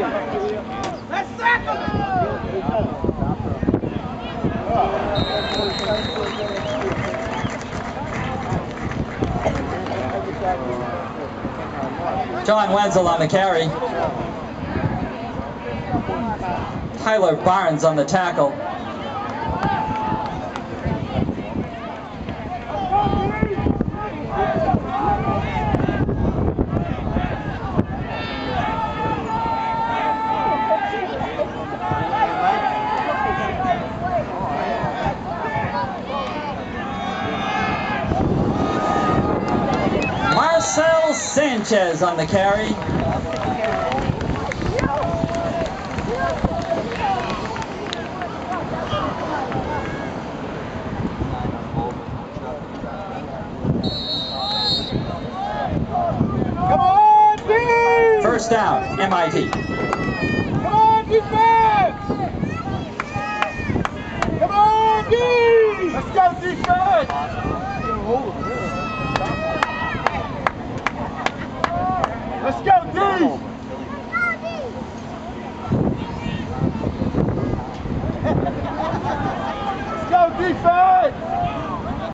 John Wenzel on the carry. Tyler Barnes on the tackle. Marcel Sanchez on the carry. Come on, D! First down, MIT. Come on, defense! Come on, D! Let's go, defense! Let's go, D! Let's go, defense!